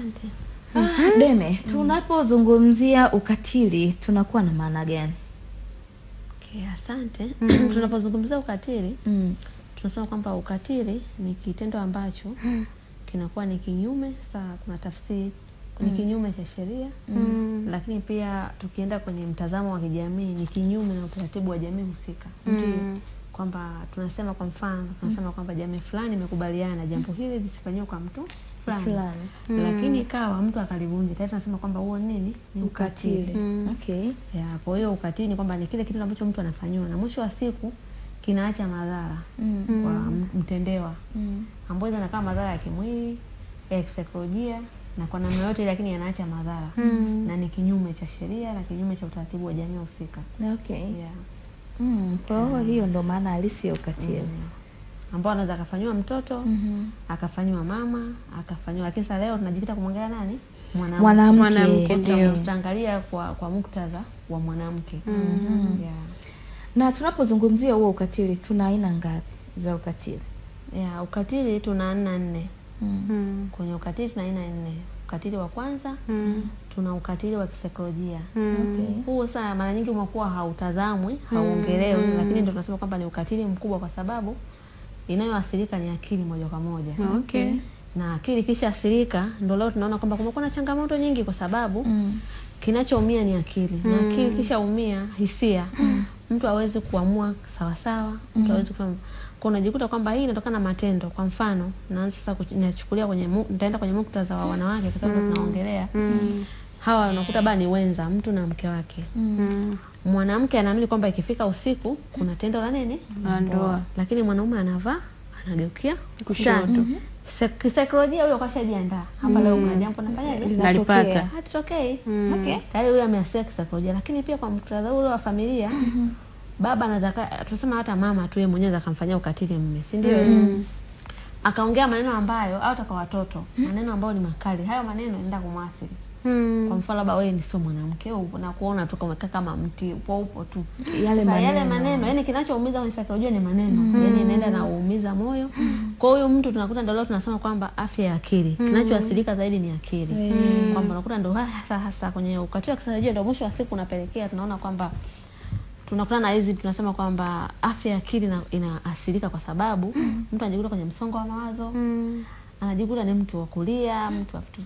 Asante. Ah, Deme, tunapozungumzia ukatili tunakuwa na maana gani? Okay, asante. Mm. Tunapozungumzia ukatili Mm. tunasema kwamba ukatili ni kitendo ambacho kinakuwa ni kinyume saa kuna tafsiri ni kinyume cha sheria Mm. lakini pia tukienda kwenye mtazamo wa kijamii ni kinyume na utaratibu wa jamii husika Mm. Kwamba tunasema kwa mfano tunasema mm. kwamba jamii fulani imekubaliana jambo hili lisifanyiwe kwa mtu fulani. Mm. lakini ikawa mtu akalivunja tayari tunasema kwamba huo nini ni Ukatili. Mm. Okay. ya kwa hiyo ukatili ni kwamba ni kile kitu ambacho mtu anafanyiwa na mwisho wa siku kinaacha madhara Mm. kwa mtendewa Mm. ambayo zinakaa madhara ya kimwili ya kisaikolojia na kwa namna yote ile lakini yanaacha madhara Mm. na ni kinyume cha sheria na kinyume cha utaratibu wa jamii husika Okay. yeah. Mm. Kwa hiyo hiyo ndo maana halisi ya ukatili. mm. ambao anaweza akafanyiwa mtoto mm -hmm. akafanyiwa mama akafanyiwa lakini sasa leo tunajikita kumwangalia nani mwanamke Mwanamke. Ndio. tutaangalia kwa kwa muktadha wa mwanamke mm -hmm. yeah. Na tunapozungumzia huo ukatili tuna aina ngapi za ukatili? yeah, ukatili tuna aina nne Mm. -hmm. kwenye ukatili tuna aina nne ukatili wa kwanza Mm. tuna ukatili wa kisaikolojia Mm. Okay. huu sana mara nyingi umekuwa hautazamwi hauongelewi Mm. lakini ndio tunasema kwamba ni ukatili mkubwa kwa sababu inayoathirika ni akili moja kwa moja Okay. okay. na akili kisha asirika, ndio leo tunaona kwamba kumekuwa na changamoto nyingi kwa sababu Mm. kinachoumia ni akili mm. na Mm. akili kisha umia hisia mtu awezi kuamua sawasawa mtu awezi kufanya kwa unajikuta kwamba hii inatokana na matendo. Kwa mfano naanza sasa kuchukulia nachukulia kwenye nitaenda kwenye muktadha wa wanawake kwa sababu ndo tunaongelea. Mm. hawa unakuta bani wenza mtu na mke wake. Mm. mwanamke anaamini kwamba ikifika usiku kuna tendo la nini? La ndoa. lakini mwanaume anavaa anageukia Kushoto. mm Se- kisaikolojia huyo kashajiandaa hapa leo kuna jambo nafanyaje Nalipata. hatutokei Mm. Okay. tayari huyo ameasia kisaikolojia lakini pia kwa muktadha ule wa familia baba anaweza tunasema hata mama tu yeye mwenyewe anaweza akamfanyia ukatili mme si ndio Mm. akaongea maneno ambayo au hata kwa watoto maneno ambayo ni makali hayo maneno yanaenda kumwasili Hmm. kwa mfano labda wewe ni sio mwanamke huko na kuona tu kama kama mti upo upo tu Yale maneno. yale maneno. yani kinachoumiza kwenye saikolojia ni maneno Hmm. yani inaenda na uumiza moyo kwa hiyo mtu tunakuta ndio leo tunasema kwamba afya ya akili mm. kinachoathirika zaidi ni akili Mm. kwamba unakuta ndio hasa hasa kwenye ukatili wa kisaikolojia ndio mwisho wa siku unapelekea tunaona kwamba tunakutana na hizi tunasema kwamba afya ya akili ina- inaathirika kwa sababu mm. mtu anajikuta kwenye msongo wa mawazo Mm. anajikuta ni mtu wa kulia mtu wa vitu